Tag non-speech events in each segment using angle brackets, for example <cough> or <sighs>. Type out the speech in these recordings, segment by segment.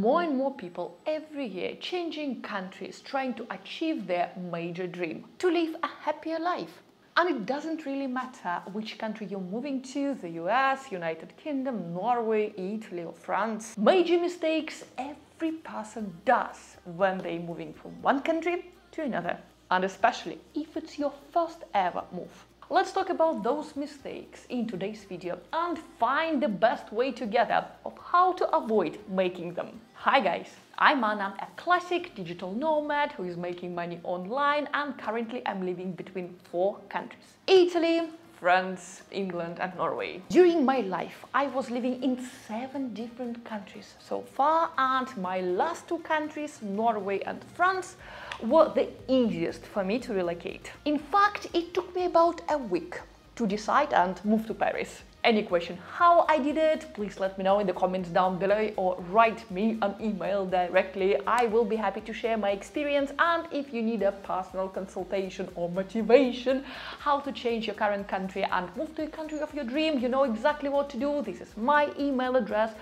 More and more people every year changing countries trying to achieve their major dream to live a happier life. And it doesn't really matter which country you're moving to the US, United Kingdom, Norway, Italy, or France. Major mistakes every person does when they're moving from one country to another, and especially if it's your first ever move. Let's talk about those mistakes in today's video and find the best way together of how to avoid making them. Hi guys, I'm Anna, a classic digital nomad who is making money online and currently I'm living between four countries. Italy, France, England and Norway. During my life, I was living in seven different countries so far and my last two countries, Norway and France, were the easiest for me to relocate. In fact, it took me about a week to decide and move to Paris. Any question how I did it, please let me know in the comments down below or write me an email directly. I will be happy to share my experience and if you need a personal consultation or motivation how to change your current country and move to a country of your dream, you know exactly what to do. This is my email address.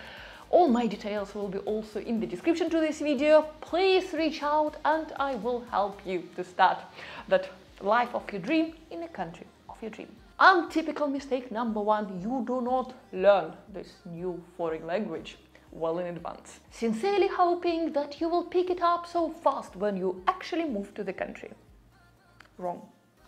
All my details will be also in the description to this video. Please reach out and I will help you to start that life of your dream in a country of your dream. Untypical mistake number one, you do not learn this new foreign language well in advance. Sincerely hoping that you will pick it up so fast when you actually move to the country. Wrong.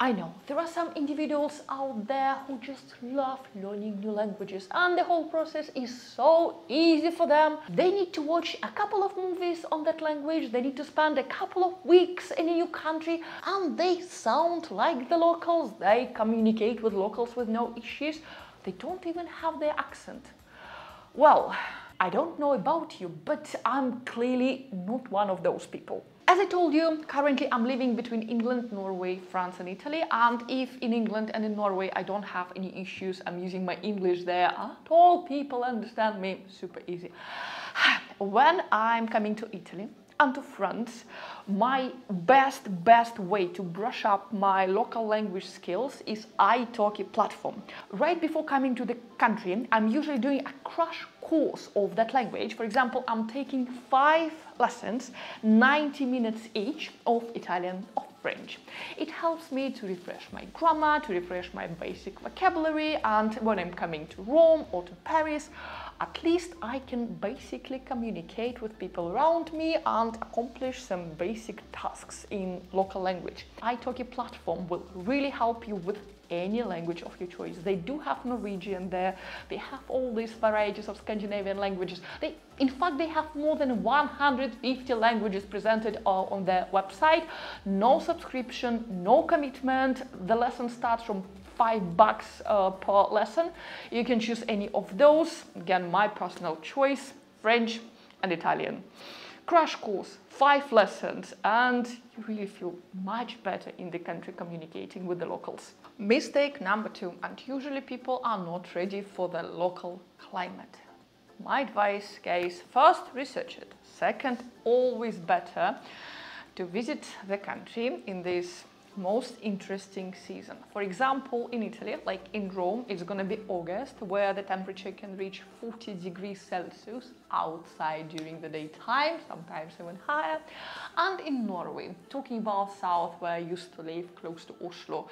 I know there are some individuals out there who just love learning new languages and the whole process is so easy for them. They need to watch a couple of movies on that language, they need to spend a couple of weeks in a new country and they sound like the locals. They communicate with locals with no issues. They don't even have their accent. Well, I don't know about you, but I'm clearly not one of those people. As I told you, currently I'm living between England, Norway, France and Italy and if in England and in Norway I don't have any issues, I'm using my English there uh, at all, people understand me super easy. <sighs> When I'm coming to Italy, to France, my best, best way to brush up my local language skills is italki platform. Right before coming to the country, I'm usually doing a crash course of that language. For example, I'm taking five lessons, 90 minutes each of Italian or French. It helps me to refresh my grammar, to refresh my basic vocabulary, and when I'm coming to Rome or to Paris, at least I can basically communicate with people around me and accomplish some basic tasks in local language. italki platform will really help you with any language of your choice. They do have Norwegian there, they have all these varieties of Scandinavian languages. They, in fact, they have more than 150 languages presented on their website. No subscription, no commitment. The lesson starts from five bucks uh, per lesson. You can choose any of those. Again, my personal choice, French and Italian. Crash course, five lessons, and you really feel much better in the country communicating with the locals. Mistake number two, and usually people are not ready for the local climate. My advice, guys, first research it. Second, always better to visit the country in this most interesting season. For example, in Italy, like in Rome, it's gonna be August, where the temperature can reach 40 degrees Celsius outside during the daytime, sometimes even higher. And in Norway, talking about south where I used to live, close to Oslo,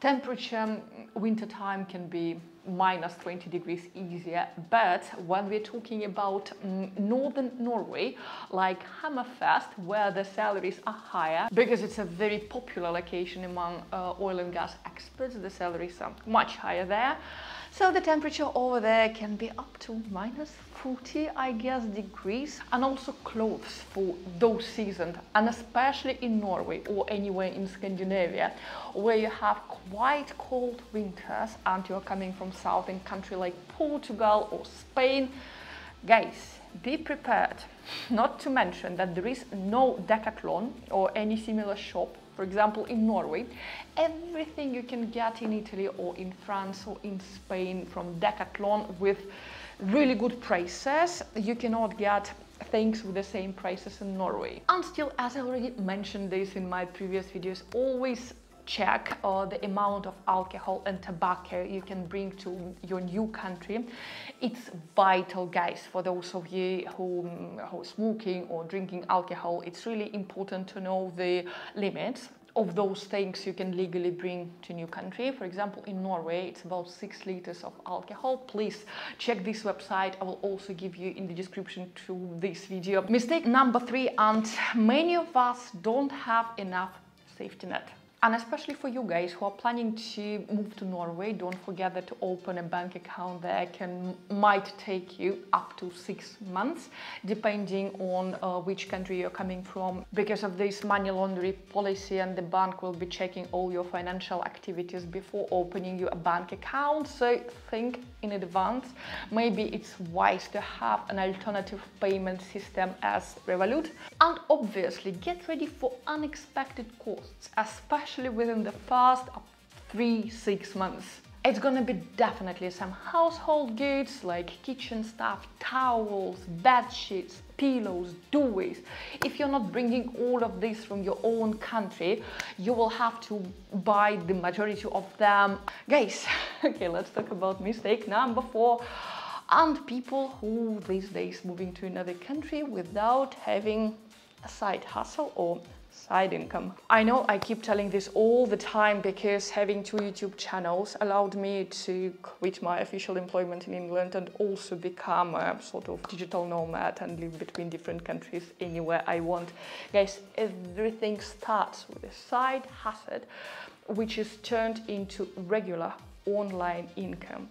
temperature wintertime can be minus 20 degrees easier but when we're talking about um, northern Norway like Hammerfest where the salaries are higher because it's a very popular location among uh, oil and gas experts the salaries are much higher there so the temperature over there can be up to minus 40, I guess, degrees. And also clothes for those seasons, and especially in Norway or anywhere in Scandinavia, where you have quite cold winters and you're coming from southern country like Portugal or Spain. Guys, be prepared. Not to mention that there is no Decathlon or any similar shop for example, in Norway, everything you can get in Italy or in France or in Spain from Decathlon with really good prices, you cannot get things with the same prices in Norway. And still, as I already mentioned this in my previous videos, always check uh, the amount of alcohol and tobacco you can bring to your new country. It's vital, guys, for those of you who, who are smoking or drinking alcohol. It's really important to know the limits of those things you can legally bring to new country. For example, in Norway, it's about six liters of alcohol. Please check this website. I will also give you in the description to this video. Mistake number three, and many of us don't have enough safety net. And especially for you guys who are planning to move to Norway, don't forget that to open a bank account there can might take you up to six months, depending on uh, which country you're coming from. Because of this money laundering policy, and the bank will be checking all your financial activities before opening you a bank account. So think in advance. Maybe it's wise to have an alternative payment system as Revolut. And obviously, get ready for unexpected costs, especially especially within the first three, six months. It's gonna be definitely some household goods like kitchen stuff, towels, bed sheets, pillows, duvets. If you're not bringing all of this from your own country, you will have to buy the majority of them. Guys, <laughs> okay, let's talk about mistake number four and people who these days moving to another country without having a side hustle or side income. I know I keep telling this all the time because having two YouTube channels allowed me to quit my official employment in England and also become a sort of digital nomad and live between different countries anywhere I want. Guys, everything starts with a side hustle which is turned into regular online income.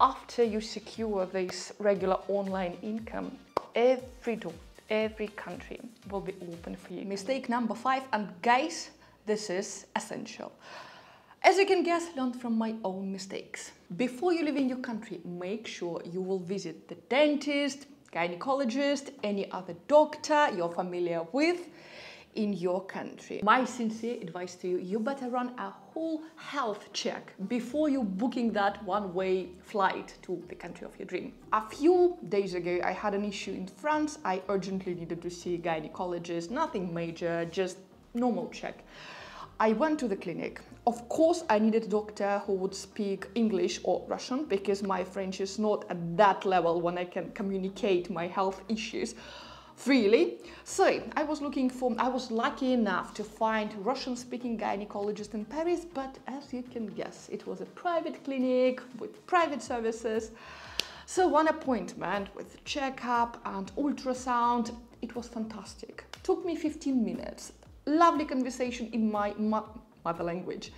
After you secure this regular online income, every door every country will be open for you. Mistake number five, and guys, this is essential. As you can guess, learn from my own mistakes. Before you leave in your country, make sure you will visit the dentist, gynecologist, any other doctor you're familiar with, in your country. My sincere advice to you, you better run a whole health check before you booking that one-way flight to the country of your dream. A few days ago, I had an issue in France. I urgently needed to see a gynecologist, nothing major, just normal check. I went to the clinic. Of course, I needed a doctor who would speak English or Russian because my French is not at that level when I can communicate my health issues freely. So I was looking for, I was lucky enough to find Russian-speaking gynecologist in Paris, but as you can guess, it was a private clinic with private services. So one appointment with checkup and ultrasound, it was fantastic. Took me 15 minutes. Lovely conversation in my mother language,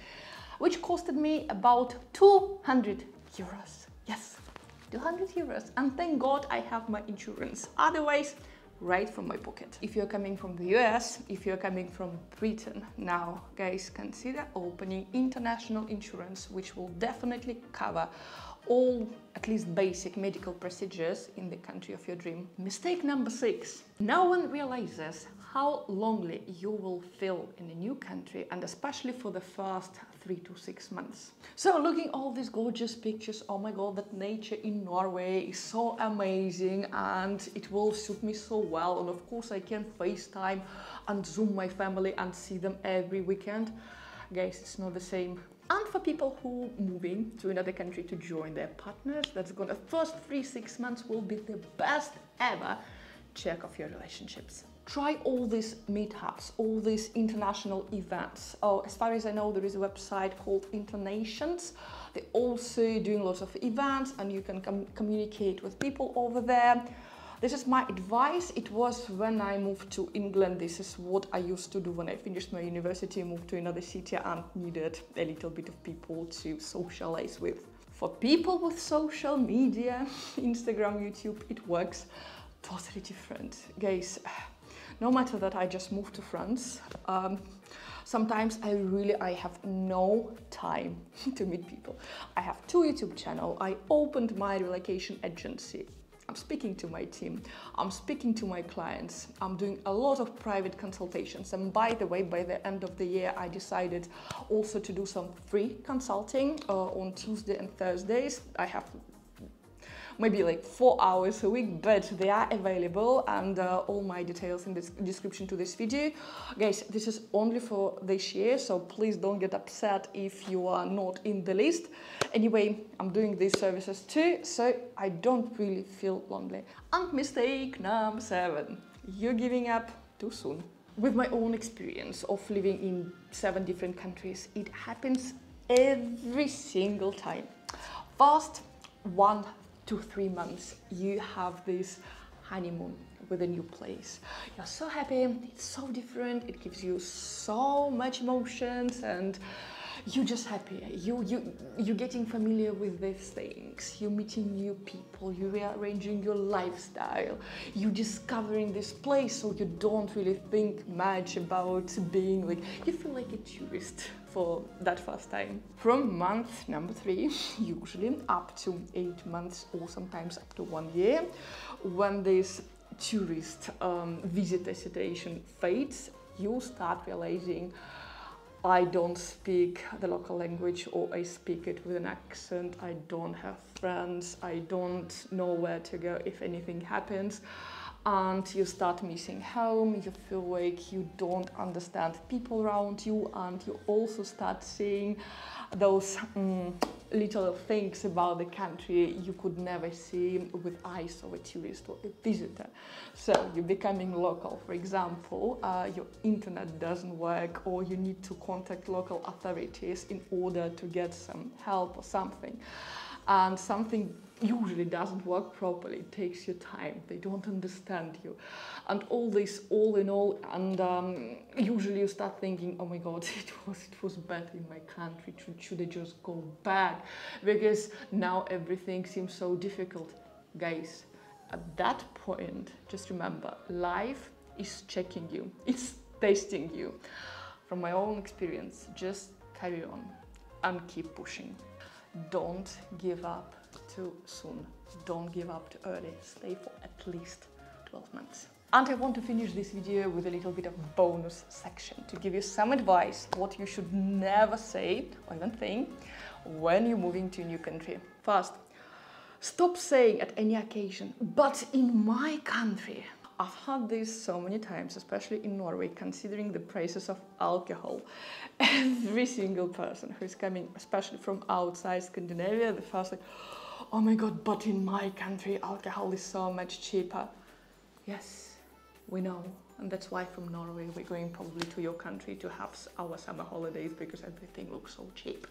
which costed me about 200 euros. Yes, 200 euros. And thank God I have my insurance. Otherwise, right from my pocket. If you're coming from the US, if you're coming from Britain, now guys, consider opening international insurance, which will definitely cover all at least basic medical procedures in the country of your dream. Mistake number six. No one realizes how lonely you will feel in a new country and especially for the first three to six months. So looking all these gorgeous pictures, oh my god, that nature in Norway is so amazing and it will suit me so well. And of course I can FaceTime and Zoom my family and see them every weekend. Guys, it's not the same. And for people who moving to another country to join their partners, that's gonna first three, six months will be the best ever check of your relationships try all these meetups, all these international events. Oh, as far as I know, there is a website called Internations. They're also doing lots of events and you can com communicate with people over there. This is my advice. It was when I moved to England. This is what I used to do when I finished my university, moved to another city and needed a little bit of people to socialize with. For people with social media, Instagram, YouTube, it works totally different. Guys, <sighs> no matter that I just moved to France, um, sometimes I really, I have no time <laughs> to meet people. I have two YouTube channel. I opened my relocation agency. I'm speaking to my team. I'm speaking to my clients. I'm doing a lot of private consultations. And by the way, by the end of the year, I decided also to do some free consulting uh, on Tuesday and Thursdays. I have maybe like four hours a week, but they are available and uh, all my details in the description to this video. Guys, this is only for this year, so please don't get upset if you are not in the list. Anyway, I'm doing these services too, so I don't really feel lonely. And mistake number seven, you're giving up too soon. With my own experience of living in seven different countries, it happens every single time. First, one to three months, you have this honeymoon with a new place. You're so happy, it's so different, it gives you so much emotions and you're just happy. You, you, you're getting familiar with these things. You're meeting new people. You're rearranging your lifestyle. You're discovering this place so you don't really think much about being like, you feel like a tourist for that first time. From month number three, <laughs> usually up to eight months or sometimes up to one year, when this tourist um, visitor situation fades, you start realizing I don't speak the local language or I speak it with an accent. I don't have friends. I don't know where to go if anything happens. And you start missing home, you feel like you don't understand people around you, and you also start seeing those um, little things about the country you could never see with eyes of a tourist or a visitor. So you're becoming local. For example, uh, your internet doesn't work or you need to contact local authorities in order to get some help or something. And something usually doesn't work properly. It takes you time. They don't understand you. And all this, all in all, and um, usually you start thinking, oh my God, <laughs> it was, it was better in my country. Should, should I just go back? Because now everything seems so difficult. Guys, at that point, just remember, life is checking you. It's testing you. From my own experience, just carry on and keep pushing. Don't give up too soon. Don't give up too early. Stay for at least 12 months. And I want to finish this video with a little bit of bonus section to give you some advice what you should never say or even think when you're moving to a new country. First, stop saying at any occasion, but in my country, I've had this so many times, especially in Norway, considering the prices of alcohol. Every single person who's coming, especially from outside Scandinavia, the first like, oh my god, but in my country alcohol is so much cheaper. Yes, we know. And that's why from Norway we're going probably to your country to have our summer holidays because everything looks so cheap.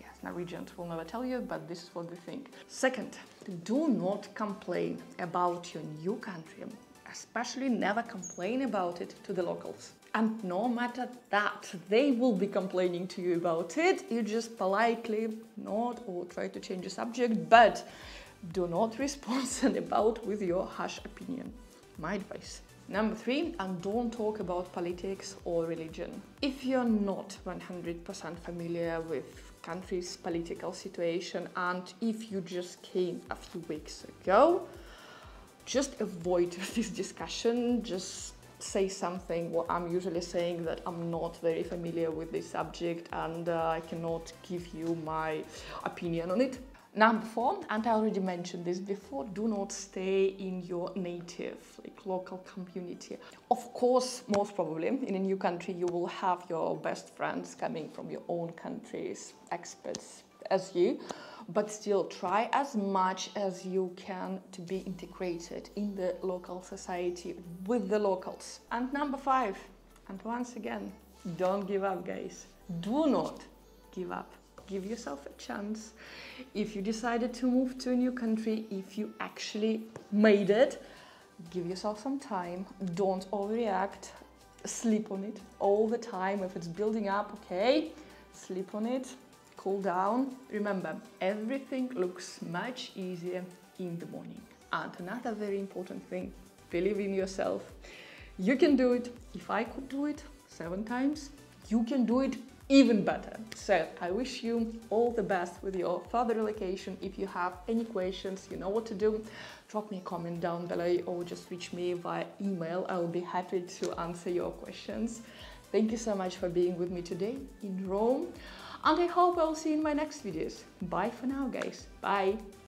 Yes, Norwegians will never tell you, but this is what they think. Second, do not complain about your new country. Especially never complain about it to the locals. And no matter that they will be complaining to you about it, you just politely nod or try to change the subject, but do not <laughs> respond and about with your harsh opinion. My advice. Number three, and don't talk about politics or religion. If you're not 100% familiar with country's political situation and if you just came a few weeks ago, just avoid <laughs> this discussion, just say something what I'm usually saying that I'm not very familiar with this subject and uh, I cannot give you my opinion on it. Number four, and I already mentioned this before, do not stay in your native, like local community. Of course, most probably in a new country you will have your best friends coming from your own countries, experts as you, but still try as much as you can to be integrated in the local society with the locals. And number five, and once again, don't give up, guys. Do not give up. Give yourself a chance. If you decided to move to a new country, if you actually made it, give yourself some time. Don't overreact. Sleep on it all the time. If it's building up, okay, sleep on it cool down. Remember, everything looks much easier in the morning. And another very important thing, believe in yourself. You can do it. If I could do it seven times, you can do it even better. So I wish you all the best with your further relocation. If you have any questions, you know what to do. Drop me a comment down below or just reach me via email. I will be happy to answer your questions. Thank you so much for being with me today in Rome and I hope I'll see you in my next videos. Bye for now guys. Bye.